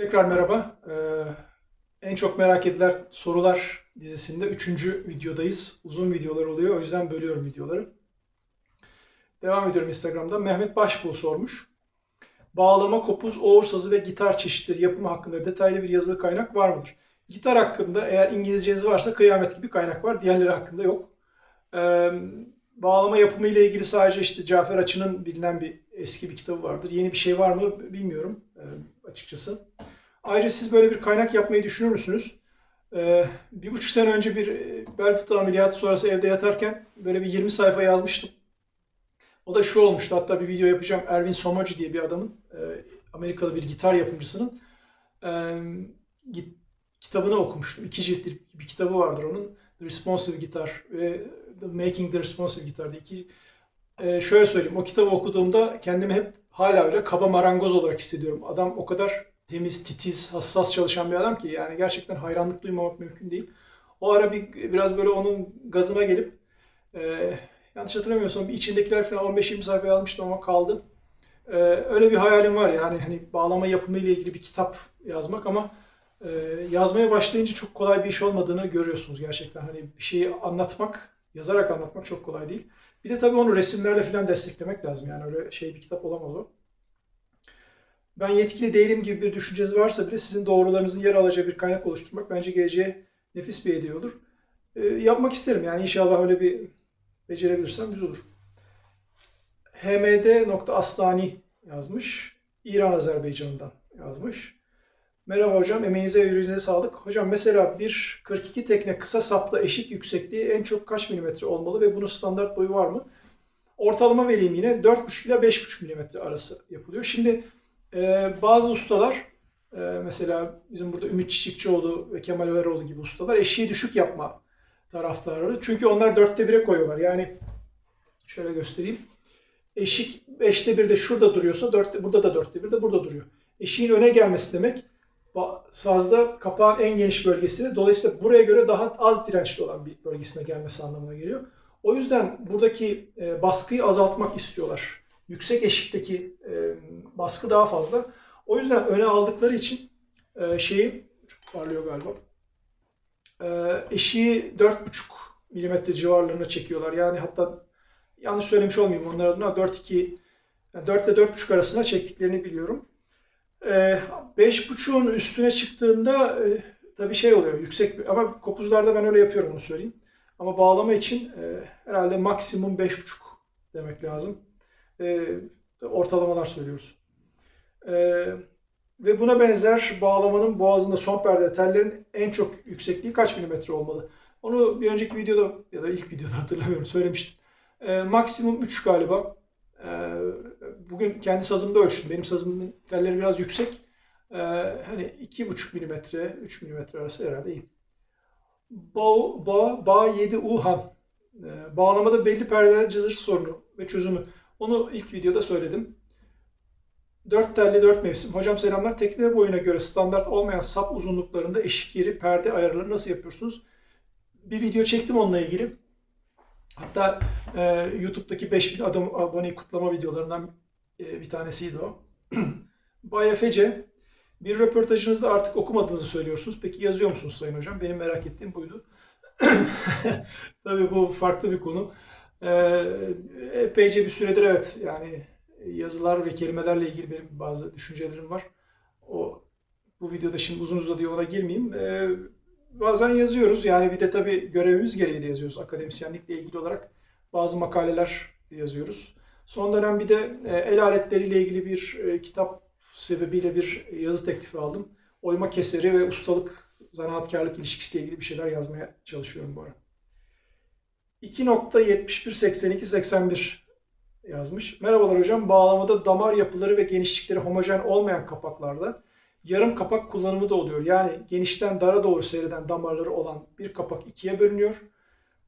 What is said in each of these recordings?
Tekrar merhaba. Ee, en çok merak edilen sorular dizisinde üçüncü videodayız. Uzun videolar oluyor. O yüzden bölüyorum videoları. Devam ediyorum Instagram'da. Mehmet Başbuğ sormuş. Bağlama, kopuz, oğur sazı ve gitar çeşitleri yapımı hakkında detaylı bir yazılı kaynak var mıdır? Gitar hakkında eğer İngilizceniz varsa kıyamet gibi kaynak var. Diğerleri hakkında yok. Ee, bağlama yapımı ile ilgili sadece işte Cafer Açı'nın bilinen bir eski bir kitabı vardır. Yeni bir şey var mı bilmiyorum e, açıkçası. Ayrıca siz böyle bir kaynak yapmayı düşünür müsünüz? Ee, bir buçuk sene önce bir e, bel fıtığı ameliyatı sonrası evde yatarken böyle bir 20 sayfa yazmıştım. O da şu olmuştu. Hatta bir video yapacağım. Erwin Somoji diye bir adamın, e, Amerikalı bir gitar yapımcısının e, git, kitabını okumuştum. İki ciltlik bir kitabı vardır onun. The Responsive Guitar ve The Making the Responsive Guitar diye e, şöyle söyleyeyim. O kitabı okuduğumda kendimi hep hala öyle kaba marangoz olarak hissediyorum. Adam o kadar temiz, titiz, hassas çalışan bir adam ki yani gerçekten hayranlık duymamak mümkün değil. O ara bir biraz böyle onun gazına gelip e, yanlış hatırlamıyorsam bir içindekiler falan 15-20 sayfa almıştım ama kaldı. E, öyle bir hayalim var yani hani bağlama yapımı ile ilgili bir kitap yazmak ama e, yazmaya başlayınca çok kolay bir iş olmadığını görüyorsunuz gerçekten. Hani bir şeyi anlatmak, yazarak anlatmak çok kolay değil. Bir de tabii onu resimlerle falan desteklemek lazım. Yani öyle şey bir kitap olamaz o. Ben yetkili değilim gibi bir düşünceniz varsa bile sizin doğrularınızın yer alacağı bir kaynak oluşturmak bence geleceğe nefis bir hediye olur. E, yapmak isterim yani inşallah öyle bir becerebilirsem güzel olur. hmd.aslani yazmış. İran Azerbaycan'dan yazmış. Merhaba hocam, emeğinize ve yüreğinize sağlık. Hocam mesela bir 42 tekne kısa saplı eşik yüksekliği en çok kaç milimetre olmalı ve bunun standart boyu var mı? Ortalama vereyim yine 4,5 ile 5,5 milimetre arası yapılıyor. Şimdi e, bazı ustalar, e, mesela bizim burada Ümit Çiçekçioğlu ve Kemal Öreroğlu gibi ustalar eşiği düşük yapma taraftarı. Çünkü onlar dörtte bire koyuyorlar. Yani şöyle göstereyim. Eşik 5'te 1'de şurada duruyorsa 4, burada da 4'te 1'de burada duruyor. Eşiğin öne gelmesi demek sazda kapağın en geniş bölgesi. Dolayısıyla buraya göre daha az dirençli olan bir bölgesine gelmesi anlamına geliyor. O yüzden buradaki e, baskıyı azaltmak istiyorlar. Yüksek eşikteki e, baskı daha fazla. O yüzden öne aldıkları için e, şeyi çok parlıyor galiba. eşiği 4,5 mm civarlarına çekiyorlar. Yani hatta yanlış söylemiş olmayayım onlar adına 4-2 yani 4 ile 4,5 arasında çektiklerini biliyorum. E, beş buçuğun üstüne çıktığında e, tabii şey oluyor yüksek ama kopuzlarda ben öyle yapıyorum onu söyleyeyim. Ama bağlama için e, herhalde maksimum beş buçuk demek lazım. E, ortalamalar söylüyoruz. Ve buna benzer bağlamanın boğazında son perde tellerin en çok yüksekliği kaç milimetre olmalı? Onu bir önceki videoda ya da ilk videoda hatırlamıyorum söylemiştim. E, maksimum 3 galiba. E, bugün kendi sazımda ölçtüm. Benim sazımın telleri biraz yüksek. Ee, hani 2,5 milimetre, 3 milimetre arası herhalde iyi. Ba, ba, ba 7 Uhan. Ee, bağlamada belli perdeler cızır sorunu ve çözümü. Onu ilk videoda söyledim. 4 telli 4 mevsim. Hocam selamlar. Tekne boyuna göre standart olmayan sap uzunluklarında eşik yeri, perde ayarları nasıl yapıyorsunuz? Bir video çektim onunla ilgili. Hatta e, YouTube'daki 5000 adam aboneyi kutlama videolarından bir tanesiydi o. Bay Efece, bir röportajınızda artık okumadığınızı söylüyorsunuz. Peki yazıyor musunuz Sayın Hocam? Benim merak ettiğim buydu. Tabii bu farklı bir konu. Ee, epeyce bir süredir evet yani yazılar ve kelimelerle ilgili benim bazı düşüncelerim var. O bu videoda şimdi uzun uzadıya ona girmeyeyim. Ee, bazen yazıyoruz yani bir de tabii görevimiz gereği de yazıyoruz akademisyenlikle ilgili olarak bazı makaleler yazıyoruz. Son dönem bir de e, el aletleriyle ilgili bir e, kitap sebebiyle bir yazı teklifi aldım. Oyma keseri ve ustalık, zanaatkarlık ilişkisiyle ilgili bir şeyler yazmaya çalışıyorum bu ara. 2.718281 yazmış. Merhabalar hocam. Bağlamada damar yapıları ve genişlikleri homojen olmayan kapaklarda yarım kapak kullanımı da oluyor. Yani genişten dara doğru seyreden damarları olan bir kapak ikiye bölünüyor.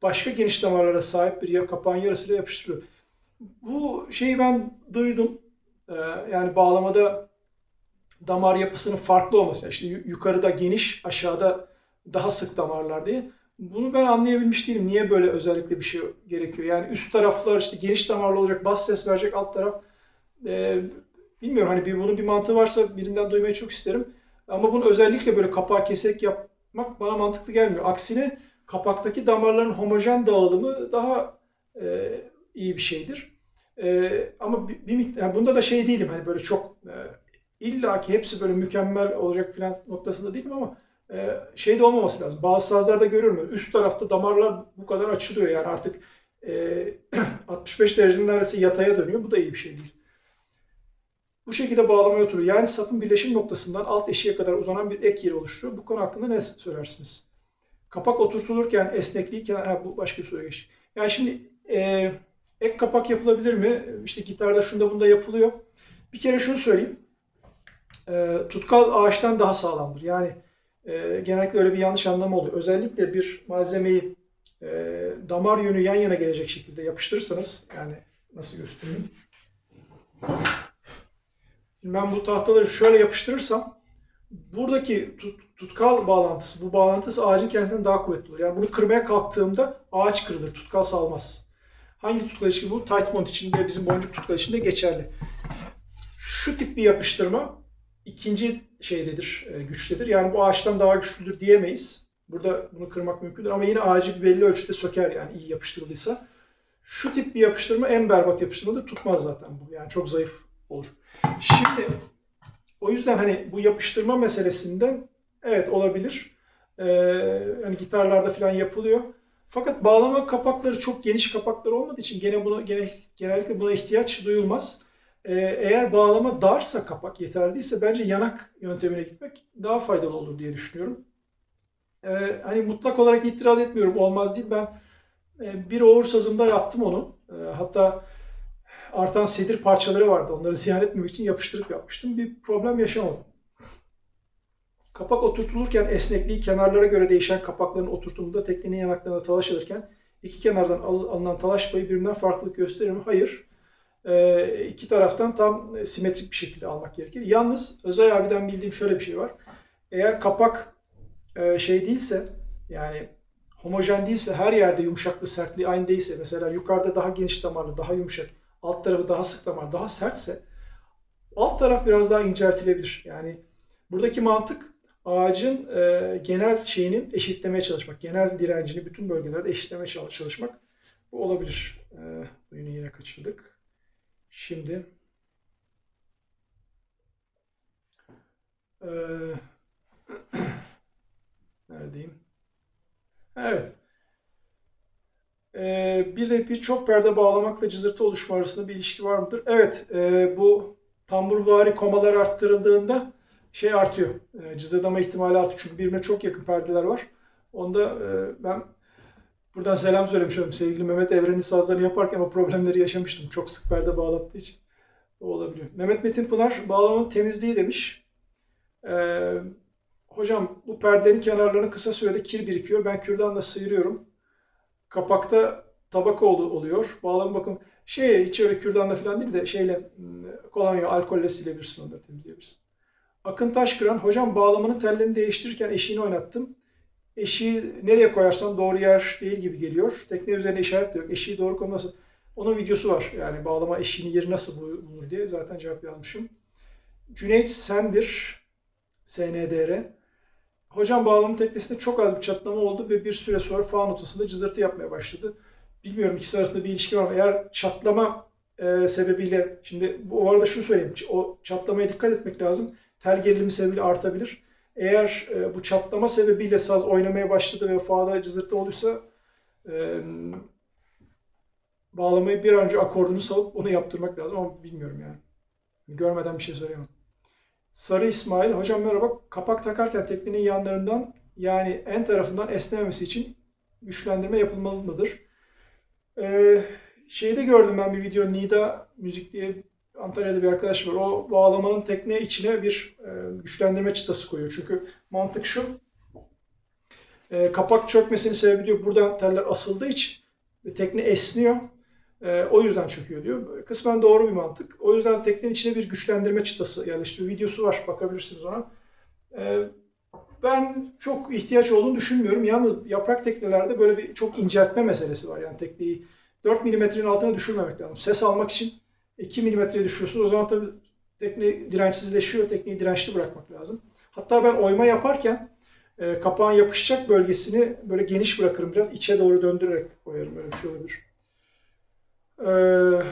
Başka geniş damarlara sahip bir kapağın yarısıyla yapıştırılıyor. Bu şeyi ben duydum. Ee, yani bağlamada damar yapısının farklı olması. İşte yukarıda geniş, aşağıda daha sık damarlar diye. Bunu ben anlayabilmiş değilim. Niye böyle özellikle bir şey gerekiyor? Yani üst taraflar işte geniş damarlı olacak, bas ses verecek, alt taraf e, bilmiyorum hani bir, bunun bir mantığı varsa birinden duymayı çok isterim. Ama bunu özellikle böyle kapağı keserek yapmak bana mantıklı gelmiyor. Aksine kapaktaki damarların homojen dağılımı daha e, iyi bir şeydir. E, ama bir, bir miktar, yani bunda da şey değilim hani böyle çok e, illa ki hepsi böyle mükemmel olacak filan noktasında değilim ama e, şey de olmaması lazım. Bazı sazlarda görüyorum üst tarafta damarlar bu kadar açılıyor yani artık e, 65 derecenin neredeyse yataya dönüyor. Bu da iyi bir şey değil. Bu şekilde bağlamaya oturuyor. Yani sapın birleşim noktasından alt eşiğe kadar uzanan bir ek yeri oluşturuyor. Bu konu hakkında ne söylersiniz? Kapak oturtulurken esnekliği, ha, bu başka bir soruya geç. Yani şimdi e, ek kapak yapılabilir mi? İşte gitarda şunda bunda yapılıyor. Bir kere şunu söyleyeyim. E, tutkal ağaçtan daha sağlamdır. Yani e, genellikle öyle bir yanlış anlama oluyor. Özellikle bir malzemeyi e, damar yönü yan yana gelecek şekilde yapıştırırsanız, yani nasıl göstereyim? Ben bu tahtaları şöyle yapıştırırsam buradaki tut, tutkal bağlantısı, bu bağlantısı ağacın kendisinden daha kuvvetli olur. Yani bunu kırmaya kalktığımda ağaç kırılır, tutkal salmaz. Hangi tutkal için bu? Tight mont için de bizim boncuk de geçerli. Şu tip bir yapıştırma ikinci şeydedir, e, güçtedir. Yani bu ağaçtan daha güçlüdür diyemeyiz. Burada bunu kırmak mümkündür ama yine ağacı belli ölçüde söker yani iyi yapıştırıldıysa. Şu tip bir yapıştırma en berbat yapıştırma da tutmaz zaten bu. Yani çok zayıf olur. Şimdi o yüzden hani bu yapıştırma meselesinden evet olabilir. Ee, hani gitarlarda falan yapılıyor. Fakat bağlama kapakları çok geniş kapaklar olmadığı için gene buna gene, genellikle buna ihtiyaç duyulmaz. Ee, eğer bağlama darsa kapak yeterli değilse bence yanak yöntemine gitmek daha faydalı olur diye düşünüyorum. Ee, hani mutlak olarak itiraz etmiyorum olmaz değil ben e, bir oğur sazımda yaptım onu. E, hatta artan sedir parçaları vardı. Onları ziyan etmemek için yapıştırıp yapmıştım. Bir problem yaşamadım. Kapak oturtulurken esnekliği kenarlara göre değişen kapakların oturtumunda teknenin yanaklarına talaş alırken iki kenardan alınan talaş payı birbirinden farklılık gösterir mi? Hayır. Ee, iki taraftan tam simetrik bir şekilde almak gerekir. Yalnız Özay abiden bildiğim şöyle bir şey var. Eğer kapak e, şey değilse yani homojen değilse her yerde yumuşaklığı sertliği aynı değilse mesela yukarıda daha geniş damarlı daha yumuşak alt tarafı daha sık damar, daha sertse alt taraf biraz daha inceltilebilir. Yani buradaki mantık ağacın e, genel şeyini eşitlemeye çalışmak. Genel direncini bütün bölgelerde eşitlemeye çalışmak. Bu olabilir. E, oyunu yine kaçırdık. Şimdi e, neredeyim? Evet. Ee, bir de birçok perde bağlamakla cızırtı oluşma arasında bir ilişki var mıdır? Evet, e, bu tamburvari komalar arttırıldığında şey artıyor. E, cızırdama ihtimali artıyor. Çünkü birbirine çok yakın perdeler var. Onda e, ben buradan selam söylemiş oldum. Sevgili Mehmet Evren'in sazlarını yaparken o problemleri yaşamıştım. Çok sık perde bağlattığı için. O olabiliyor. Mehmet Metin Pınar bağlamanın temizliği demiş. Ee, hocam bu perdelerin kenarlarına kısa sürede kir birikiyor. Ben kürdanla sıyırıyorum kapakta tabaka oluyor. Bağlama bakın şey hiç öyle kürdanla falan değil de şeyle kolonya, alkolle silebilirsin onları temizleyebilirsin. Akın Taşkıran, hocam bağlamanın tellerini değiştirirken eşiğini oynattım. Eşiği nereye koyarsam doğru yer değil gibi geliyor. Tekne üzerine işaret de yok. Eşiği doğru konması. Onun videosu var. Yani bağlama eşiğinin yeri nasıl bulunur diye zaten cevap yazmışım. Cüneyt Sendir, SNDR. Hocam bağlama teknesinde çok az bir çatlama oldu ve bir süre sonra fa notasında cızırtı yapmaya başladı. Bilmiyorum ikisi arasında bir ilişki var mı? Eğer çatlama e, sebebiyle, şimdi bu arada şunu söyleyeyim, o çatlamaya dikkat etmek lazım. Tel gerilimi sebebiyle artabilir. Eğer e, bu çatlama sebebiyle saz oynamaya başladı ve fa'da cızırtı olduysa e, bağlamayı bir an önce akordunu salıp onu yaptırmak lazım ama bilmiyorum yani. Görmeden bir şey söyleyemem. Sarı İsmail, hocam merhaba. Kapak takarken teknenin yanlarından yani en tarafından esnememesi için güçlendirme yapılmalı mıdır? Ee, şeyde gördüm ben bir video, Nida Müzik diye Antalya'da bir arkadaş var. O bağlamanın tekne içine bir e, güçlendirme çıtası koyuyor. Çünkü mantık şu, e, kapak çökmesini sebebi buradan teller asıldığı için ve tekne esniyor. E, o yüzden çöküyor diyor. Kısmen doğru bir mantık. O yüzden teknenin içine bir güçlendirme çıtası yerleştiriyor. Videosu var bakabilirsiniz ona. E, ben çok ihtiyaç olduğunu düşünmüyorum. Yalnız yaprak teknelerde böyle bir çok inceltme meselesi var. Yani tekneyi 4 milimetrenin altına düşürmemek lazım. Ses almak için 2 milimetreye düşürüyorsunuz. O zaman tabii tekne dirençsizleşiyor. Tekneyi dirençli bırakmak lazım. Hatta ben oyma yaparken e, kapağın yapışacak bölgesini böyle geniş bırakırım biraz. içe doğru döndürerek koyarım. Öyle bir şey olabilir. Ee,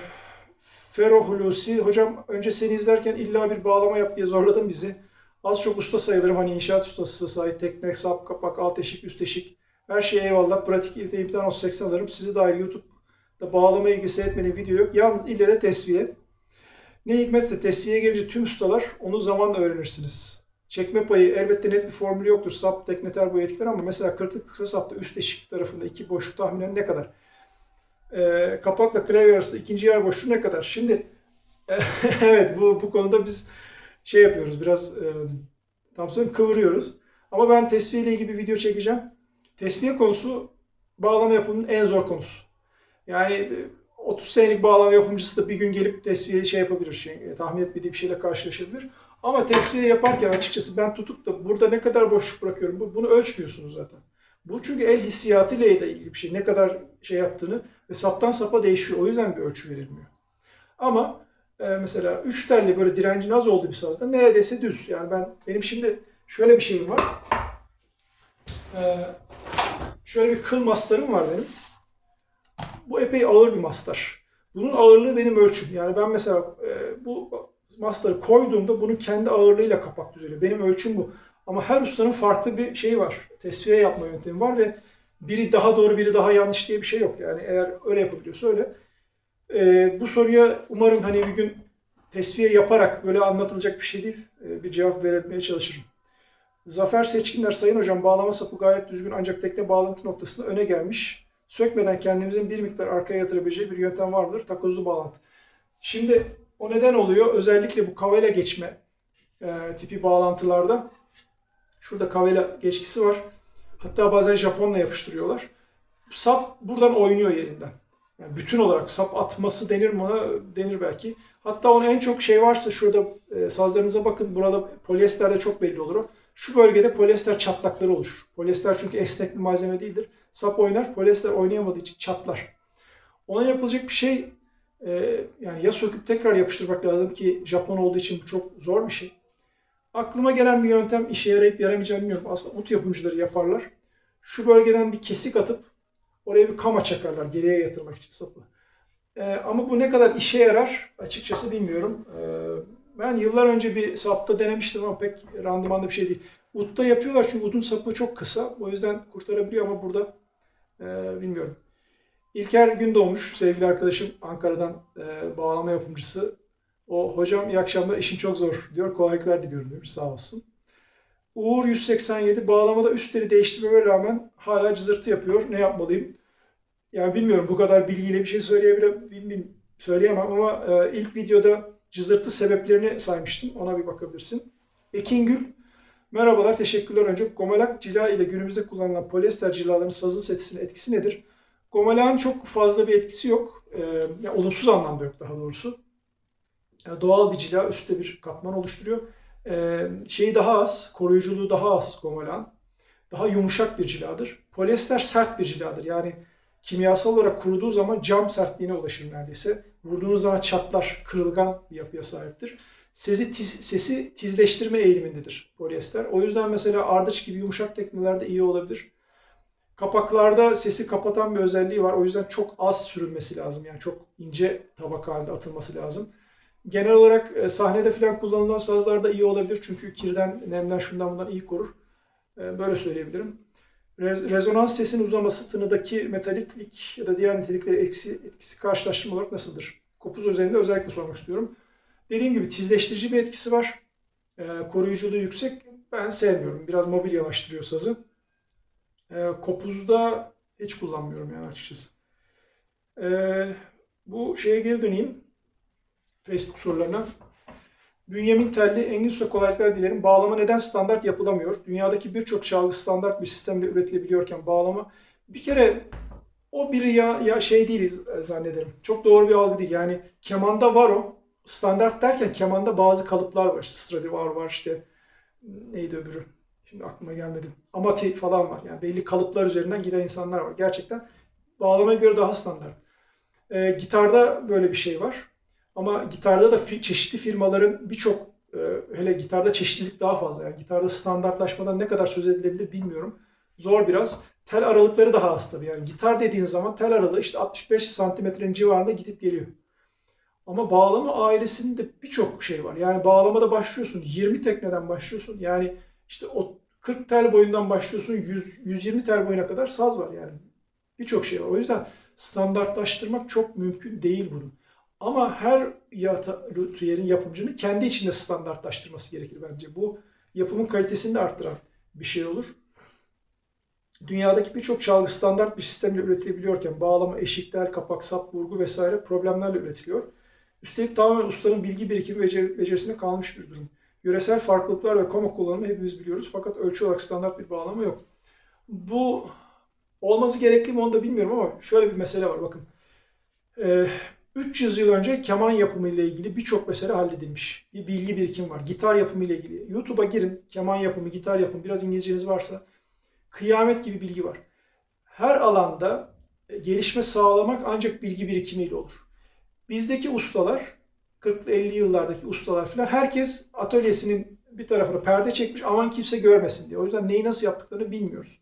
Fero Hulusi, hocam önce seni izlerken illa bir bağlama yap diye zorladın bizi. Az çok usta sayılırım. Hani inşaat ustası, sahip tekne, sap, kapak, alt eşik, üst eşik. Her şey eyvallah. Pratik imtihan olsa 80 alırım. Sizi dahil YouTube'da bağlama ilgisi seyretmediğim video yok. Yalnız ille de tesviye. Ne hikmetse tesviye gelince tüm ustalar onu zamanla öğrenirsiniz. Çekme payı elbette net bir formülü yoktur. Sap, tekne, terbo etkiler ama mesela kırklık kısa sapta üst eşik tarafında iki boşluk tahminen ne kadar? Ee, kapakla klavye arasında ikinci yer boşluğu ne kadar? Şimdi evet bu, bu konuda biz şey yapıyoruz biraz e, tam söyleyeyim kıvırıyoruz. Ama ben tesviye ile ilgili bir video çekeceğim. Tesviye konusu bağlama yapımının en zor konusu. Yani 30 e, senelik bağlama yapımcısı da bir gün gelip tesviye şey yapabilir, şey, e, tahmin etmediği bir şeyle karşılaşabilir. Ama tesviye yaparken açıkçası ben tutup da burada ne kadar boşluk bırakıyorum bunu ölçmüyorsunuz zaten. Bu çünkü el hissiyatıyla ilgili bir şey. Ne kadar şey yaptığını ve saptan sapa değişiyor. O yüzden bir ölçü verilmiyor. Ama e, mesela 3 telli böyle direncin az olduğu bir sazda neredeyse düz. Yani ben benim şimdi şöyle bir şeyim var. E, şöyle bir kıl mastarım var benim. Bu epey ağır bir mastar. Bunun ağırlığı benim ölçüm. Yani ben mesela e, bu mastarı koyduğumda bunun kendi ağırlığıyla kapak düzeliyor. Benim ölçüm bu. Ama her ustanın farklı bir şeyi var. Tesviye yapma yöntemi var ve biri daha doğru biri daha yanlış diye bir şey yok. Yani eğer öyle yapabiliyorsa öyle. Ee, bu soruya umarım hani bir gün tesviye yaparak böyle anlatılacak bir şey değil. Ee, bir cevap verebilmeye çalışırım. Zafer Seçkinler Sayın Hocam bağlama sapı gayet düzgün ancak tekne bağlantı noktasında öne gelmiş. Sökmeden kendimizin bir miktar arkaya yatırabileceği bir yöntem var mıdır? Takozlu bağlantı. Şimdi o neden oluyor? Özellikle bu kavele geçme e, tipi bağlantılarda Şurada kavela geçkisi var. Hatta bazen Japonla yapıştırıyorlar. Sap buradan oynuyor yerinden. Yani bütün olarak sap atması denir mi ona? Denir belki. Hatta ona en çok şey varsa şurada e, sazlarınıza bakın. Burada polyesterde çok belli olur o. Şu bölgede polyester çatlakları olur. Polyester çünkü esnek bir malzeme değildir. Sap oynar, polyester oynayamadığı için çatlar. Ona yapılacak bir şey e, yani ya söküp tekrar yapıştırmak lazım ki Japon olduğu için bu çok zor bir şey. Aklıma gelen bir yöntem işe yarayıp yaramayacağını bilmiyorum. Aslında ut yapımcıları yaparlar. Şu bölgeden bir kesik atıp oraya bir kama çakarlar geriye yatırmak için sapı. Ee, ama bu ne kadar işe yarar açıkçası bilmiyorum. Ee, ben yıllar önce bir sapta denemiştim ama pek randımanlı bir şey değil. Utta yapıyorlar çünkü udun sapı çok kısa. O yüzden kurtarabiliyor ama burada e, bilmiyorum. İlker Gündoğmuş sevgili arkadaşım Ankara'dan e, bağlama yapımcısı. O hocam iyi akşamlar işin çok zor diyor. Kolaylıklar diliyorum demiş sağ olsun. Uğur 187 bağlamada üstleri değiştirmeme rağmen hala cızırtı yapıyor. Ne yapmalıyım? Yani bilmiyorum bu kadar bilgiyle bir şey söyleyebilir söyleyemem ama e, ilk videoda cızırtı sebeplerini saymıştım. Ona bir bakabilirsin. Ekin Gül Merhabalar, teşekkürler önce. Gomalak cila ile günümüzde kullanılan polyester cilaların sazın setisinin etkisi nedir? Gomalak'ın çok fazla bir etkisi yok. E, yani olumsuz anlamda yok daha doğrusu doğal bir cila üstte bir katman oluşturuyor. Ee, şeyi daha az, koruyuculuğu daha az gomolan. Daha yumuşak bir ciladır. Polyester sert bir ciladır. Yani kimyasal olarak kuruduğu zaman cam sertliğine ulaşır neredeyse. Vurduğunuz zaman çatlar, kırılgan bir yapıya sahiptir. Sesi, tiz, sesi tizleştirme eğilimindedir polyester. O yüzden mesela ardıç gibi yumuşak teknelerde iyi olabilir. Kapaklarda sesi kapatan bir özelliği var. O yüzden çok az sürülmesi lazım. Yani çok ince tabak halinde atılması lazım. Genel olarak e, sahnede falan kullanılan sazlarda iyi olabilir. Çünkü kirden, nemden, şundan bundan iyi korur. E, böyle söyleyebilirim. Rezonans sesin uzaması tınıdaki metaliklik ya da diğer nitelikleri etkisi, etkisi karşılaştırma olarak nasıldır? Kopuz özelinde özellikle sormak istiyorum. Dediğim gibi tizleştirici bir etkisi var. E, koruyuculuğu yüksek. Ben sevmiyorum. Biraz mobilyalaştırıyor sazı. kopuzda hiç kullanmıyorum yani açıkçası. bu şeye geri döneyim. Facebook sorularına. Bünyamin Telli, Engin Usta kolaylıklar dilerim. Bağlama neden standart yapılamıyor? Dünyadaki birçok çalgı standart bir sistemle üretilebiliyorken bağlama bir kere o bir ya, ya şey değil zannederim. Çok doğru bir algı değil. Yani kemanda var o. Standart derken kemanda bazı kalıplar var. Stradivar var işte neydi öbürü? Şimdi aklıma gelmedi. Amati falan var. Yani belli kalıplar üzerinden giden insanlar var. Gerçekten bağlamaya göre daha standart. Ee, gitarda böyle bir şey var. Ama gitarda da çeşitli firmaların birçok e, hele gitarda çeşitlilik daha fazla. Yani gitarda standartlaşmadan ne kadar söz edilebilir bilmiyorum. Zor biraz. Tel aralıkları daha az tabii. Yani gitar dediğin zaman tel aralığı işte 65 santimetrenin civarında gidip geliyor. Ama bağlama ailesinde birçok şey var. Yani bağlamada başlıyorsun 20 tekneden başlıyorsun. Yani işte o 40 tel boyundan başlıyorsun 100 120 tel boyuna kadar saz var yani. Birçok şey var. O yüzden standartlaştırmak çok mümkün değil bunu. Ama her yerin yapımcının kendi içinde standartlaştırması gerekir bence. Bu yapımın kalitesini de arttıran bir şey olur. Dünyadaki birçok çalgı standart bir sistemle üretilebiliyorken bağlama, eşik, tel, kapak, sap, burgu vesaire problemlerle üretiliyor. Üstelik tamamen ustanın bilgi birikimi ve becerisine kalmış bir durum. Yöresel farklılıklar ve koma kullanımı hepimiz biliyoruz fakat ölçü olarak standart bir bağlama yok. Bu olması gerekli mi onu da bilmiyorum ama şöyle bir mesele var bakın. Ee, 300 yıl önce keman yapımı ile ilgili birçok mesele halledilmiş. Bir bilgi birikim var. Gitar yapımı ile ilgili. YouTube'a girin. Keman yapımı, gitar yapımı. Biraz İngilizceniz varsa. Kıyamet gibi bilgi var. Her alanda gelişme sağlamak ancak bilgi birikimiyle olur. Bizdeki ustalar, 40-50 yıllardaki ustalar falan herkes atölyesinin bir tarafına perde çekmiş aman kimse görmesin diye. O yüzden neyi nasıl yaptıklarını bilmiyoruz.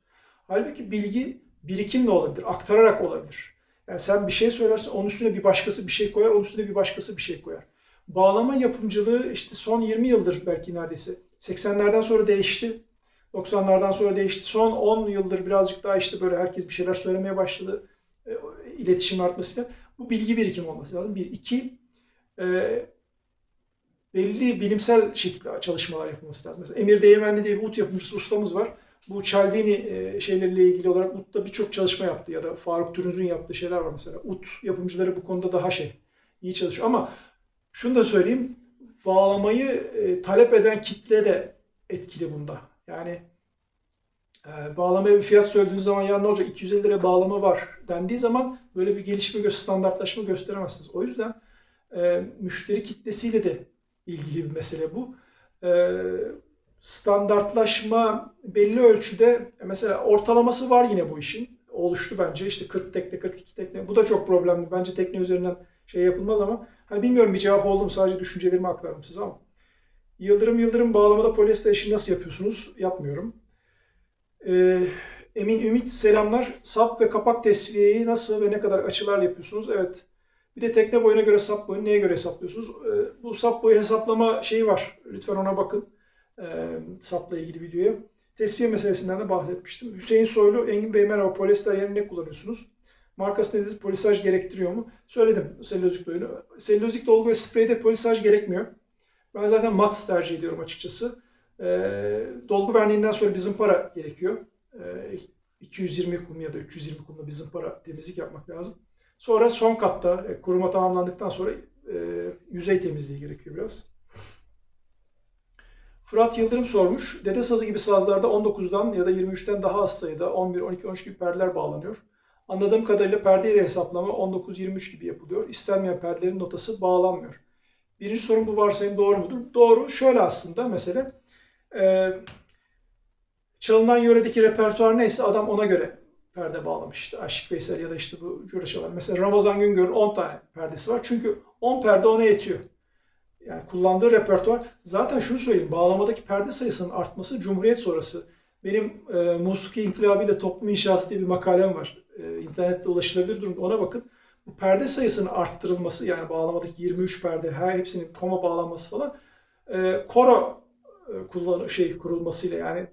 Halbuki bilgi birikimle olabilir, aktararak olabilir. Yani sen bir şey söylersin, onun üstüne bir başkası bir şey koyar, onun üstüne bir başkası bir şey koyar. Bağlama yapımcılığı işte son 20 yıldır belki neredeyse. 80'lerden sonra değişti. 90'lardan sonra değişti. Son 10 yıldır birazcık daha işte böyle herkes bir şeyler söylemeye başladı. E, iletişim artmasıyla. Bu bilgi birikim olması lazım. Bir. iki e, belli bilimsel şekilde çalışmalar yapılması lazım. Mesela Emir Değirmenli diye bir ut yapımcısı ustamız var. Bu Cialdini e, şeylerle ilgili olarak UT'ta birçok çalışma yaptı ya da Faruk Türünüz'ün yaptığı şeyler var mesela. UT yapımcıları bu konuda daha şey iyi çalışıyor ama şunu da söyleyeyim bağlamayı e, talep eden kitle de etkili bunda. Yani e, bağlamaya bir fiyat söylediğiniz zaman ya ne olacak 250 lira bağlama var dendiği zaman böyle bir gelişme, standartlaşma gösteremezsiniz. O yüzden e, müşteri kitlesiyle de ilgili bir mesele bu. E, standartlaşma belli ölçüde mesela ortalaması var yine bu işin. Oluştu bence işte 40 tekne 42 tekne. Bu da çok problemli. Bence tekne üzerinden şey yapılmaz ama hani bilmiyorum bir cevap oldu mu sadece düşüncelerimi aktardım size ama. Yıldırım yıldırım bağlamada polyester işi nasıl yapıyorsunuz? Yapmıyorum. Ee, Emin Ümit selamlar. Sap ve kapak tesviyeyi nasıl ve ne kadar açılarla yapıyorsunuz? Evet. Bir de tekne boyuna göre sap boyunu neye göre hesaplıyorsunuz? Ee, bu sap boyu hesaplama şeyi var. Lütfen ona bakın e, sapla ilgili videoya. Tesviye meselesinden de bahsetmiştim. Hüseyin Soylu, Engin Bey merhaba polyester yerine ne kullanıyorsunuz? Markası nedir? Polisaj gerektiriyor mu? Söyledim selülozik dolgu. Selülozik dolgu ve spreyde polisaj gerekmiyor. Ben zaten mat tercih ediyorum açıkçası. E, dolgu verniğinden sonra bir zımpara gerekiyor. E, 220 kum ya da 320 kumla bir zımpara temizlik yapmak lazım. Sonra son katta e, kuruma tamamlandıktan sonra e, yüzey temizliği gerekiyor biraz. Fırat Yıldırım sormuş. Dede sazı gibi sazlarda 19'dan ya da 23'ten daha az sayıda 11, 12, 13 gibi perdeler bağlanıyor. Anladığım kadarıyla perde yeri hesaplama 19-23 gibi yapılıyor. İstenmeyen perdelerin notası bağlanmıyor. Birinci sorun bu varsayım doğru mudur? Doğru. Şöyle aslında mesela e, çalınan yöredeki repertuar neyse adam ona göre perde bağlamış. İşte Aşık Veysel ya da işte bu Cüreşalar. Mesela Ramazan Güngör'ün 10 tane perdesi var. Çünkü 10 perde ona yetiyor yani kullandığı repertuar zaten şunu söyleyeyim bağlamadaki perde sayısının artması Cumhuriyet sonrası. Benim e, Musiki İnkılabı ile Toplum İnşası diye bir makalem var. E, internette ulaşılabilir durumda ona bakın. Bu perde sayısının arttırılması yani bağlamadaki 23 perde her hepsinin koma bağlanması falan e, koro kullan şey kurulmasıyla yani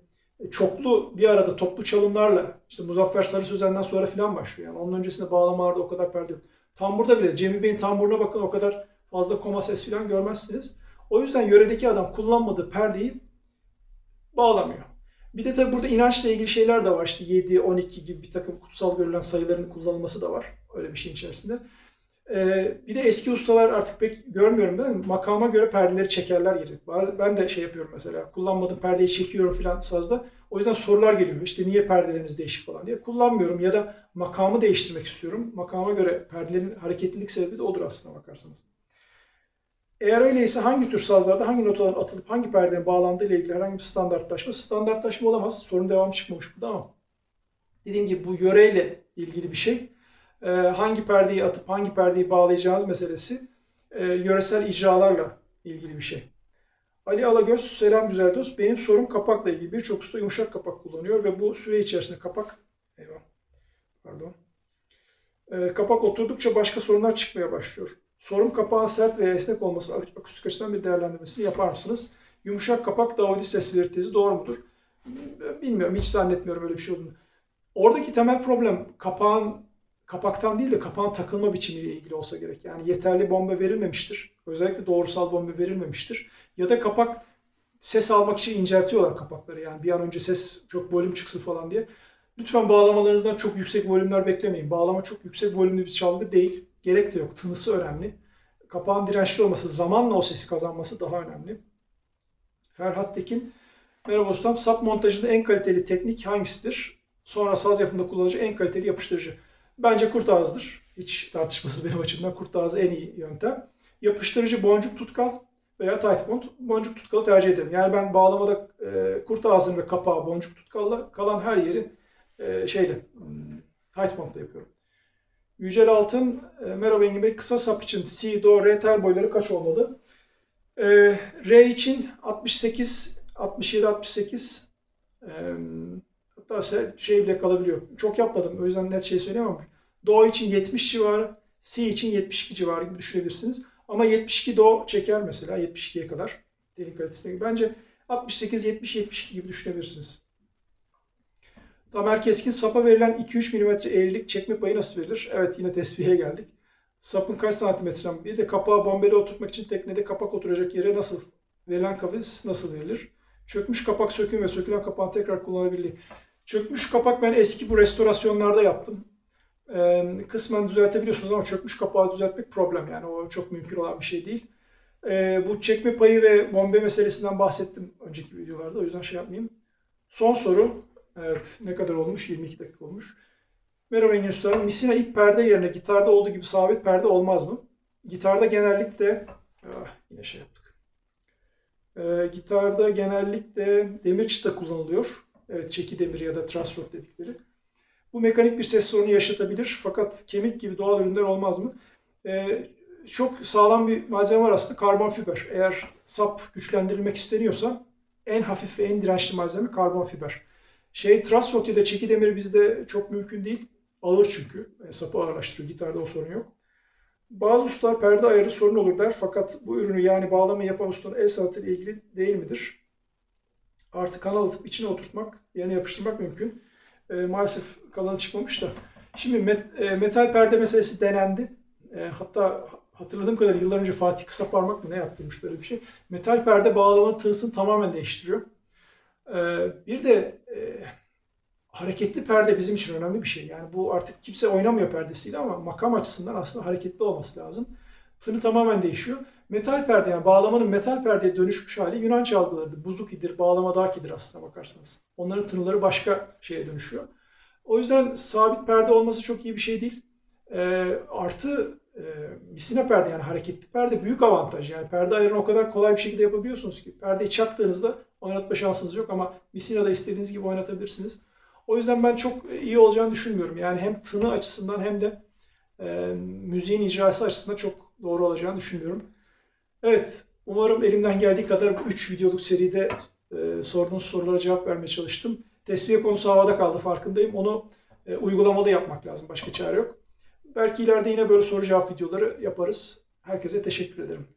çoklu bir arada toplu çalımlarla işte Muzaffer Sarı Sözen'den sonra falan başlıyor. Yani onun öncesinde bağlamalarda o kadar perde yok. Tamburda bile Cemil Bey'in tamburuna bakın o kadar fazla koma ses falan görmezsiniz. O yüzden yöredeki adam kullanmadığı perdeyi bağlamıyor. Bir de tabi burada inançla ilgili şeyler de var. İşte 7, 12 gibi bir takım kutsal görülen sayıların kullanılması da var. Öyle bir şeyin içerisinde. Ee, bir de eski ustalar artık pek görmüyorum mi? Makama göre perdeleri çekerler geri. Ben de şey yapıyorum mesela. Kullanmadığım perdeyi çekiyorum falan sazda. O yüzden sorular geliyor. İşte niye perdeleriniz değişik falan diye. Kullanmıyorum ya da makamı değiştirmek istiyorum. Makama göre perdelerin hareketlilik sebebi de odur aslında bakarsanız. Eğer öyleyse hangi tür sazlarda hangi notaların atılıp hangi perdenin bağlandığı ile ilgili herhangi bir standartlaşma? Standartlaşma olamaz. Sorun devam çıkmamış burada ama. Dediğim gibi bu yöreyle ilgili bir şey. Ee, hangi perdeyi atıp hangi perdeyi bağlayacağınız meselesi e, yöresel icralarla ilgili bir şey. Ali Alagöz, selam güzel dost. Benim sorum kapakla ilgili. Birçok usta yumuşak kapak kullanıyor ve bu süre içerisinde kapak... Eyvah. Pardon. Ee, kapak oturdukça başka sorunlar çıkmaya başlıyor. Sorum kapağın sert ve esnek olması akustik açıdan bir değerlendirmesini yapar mısınız? Yumuşak kapak Davudi ses verir tezi doğru mudur? Bilmiyorum, hiç zannetmiyorum öyle bir şey olduğunu. Oradaki temel problem kapağın kapaktan değil de kapağın takılma biçimiyle ilgili olsa gerek. Yani yeterli bomba verilmemiştir. Özellikle doğrusal bomba verilmemiştir. Ya da kapak ses almak için inceltiyorlar kapakları. Yani bir an önce ses çok volüm çıksın falan diye. Lütfen bağlamalarınızdan çok yüksek volümler beklemeyin. Bağlama çok yüksek volümlü bir çalgı değil. Gerek de yok. Tınısı önemli. Kapağın dirençli olması, zamanla o sesi kazanması daha önemli. Ferhat Tekin, merhaba ustam. Sap montajında en kaliteli teknik hangisidir? Sonra saz yapımında kullanıcı en kaliteli yapıştırıcı. Bence kurt ağızdır. Hiç tartışmasız benim açımdan kurt ağzı en iyi yöntem. Yapıştırıcı boncuk tutkal veya tight bond boncuk tutkalı tercih ederim. Yani ben bağlamada e, kurt ağzını ve kapağı boncuk tutkalla kalan her yeri e, şeyle hmm, tight bondla yapıyorum. Yücel Altın, e, merhaba Engin Bey. Kısa sap için C, Do, Re tel boyları kaç olmalı? E, Re için 68, 67, 68 e, hatta şey bile kalabiliyor. Çok yapmadım o yüzden net şey söyleyemem. Do için 70 civarı, C için 72 civarı gibi düşünebilirsiniz. Ama 72 Do çeker mesela 72'ye kadar telin kalitesine. Bence 68, 70, 72 gibi düşünebilirsiniz. Tamer Keskin sapa verilen 2-3 mm eğrilik çekme payı nasıl verilir? Evet yine tesbihe geldik. Sapın kaç santimetre? Bir de kapağı bombeli oturtmak için teknede kapak oturacak yere nasıl? Verilen kafes nasıl verilir? Çökmüş kapak söküm ve sökülen kapağın tekrar kullanılabilirliği. Çökmüş kapak ben eski bu restorasyonlarda yaptım. Ee, kısmen düzeltebiliyorsunuz ama çökmüş kapağı düzeltmek problem yani o çok mümkün olan bir şey değil. Ee, bu çekme payı ve bombe meselesinden bahsettim önceki videolarda o yüzden şey yapmayayım. Son soru. Evet ne kadar olmuş? 22 dakika olmuş. Merhaba Engin Usta. Misina ip perde yerine gitarda olduğu gibi sabit perde olmaz mı? Gitarda genellikle ah, yine şey yaptık. Ee, gitarda genellikle demir çıta kullanılıyor. Çeki demir ya da truss rod dedikleri. Bu mekanik bir ses sorunu yaşatabilir fakat kemik gibi doğal ürünler olmaz mı? Ee, çok sağlam bir malzeme var aslında karbon fiber. Eğer sap güçlendirilmek isteniyorsa en hafif ve en dirençli malzeme karbon fiber. Şey truss rod ya da çeki demir bizde çok mümkün değil. Ağır çünkü. E, sapı ağırlaştırıyor. Gitarda o sorun yok. Bazı ustalar perde ayarı sorun olur der fakat bu ürünü yani bağlama yapan ustanın el sanatıyla ilgili değil midir? Artı kanal atıp içine oturtmak, yerine yapıştırmak mümkün. E, maalesef kalanı çıkmamış da. Şimdi met, e, metal perde meselesi denendi. E, hatta hatırladığım kadar yıllar önce Fatih Kısa Parmak mı ne yaptırmış böyle bir şey. Metal perde bağlamanın tılsını tamamen değiştiriyor. E, bir de e, hareketli perde bizim için önemli bir şey. Yani bu artık kimse oynamıyor perdesiyle ama makam açısından aslında hareketli olması lazım. Tını tamamen değişiyor. Metal perde yani bağlamanın metal perdeye dönüşmüş hali Yunan çalgılarıdır. Buzukidir, bağlama dakidir aslında bakarsanız. Onların tınıları başka şeye dönüşüyor. O yüzden sabit perde olması çok iyi bir şey değil. E, artı e, misina perde yani hareketli perde büyük avantaj. Yani perde ayarını o kadar kolay bir şekilde yapabiliyorsunuz ki. Perdeyi çaktığınızda oynatma şansınız yok ama misina da istediğiniz gibi oynatabilirsiniz. O yüzden ben çok iyi olacağını düşünmüyorum. Yani hem tını açısından hem de e, müziğin icrası açısından çok doğru olacağını düşünmüyorum. Evet, umarım elimden geldiği kadar bu 3 videoluk seride e, sorduğunuz sorulara cevap vermeye çalıştım. Tesviye konusu havada kaldı farkındayım. Onu e, uygulamalı yapmak lazım. Başka çare yok. Belki ileride yine böyle soru cevap videoları yaparız. Herkese teşekkür ederim.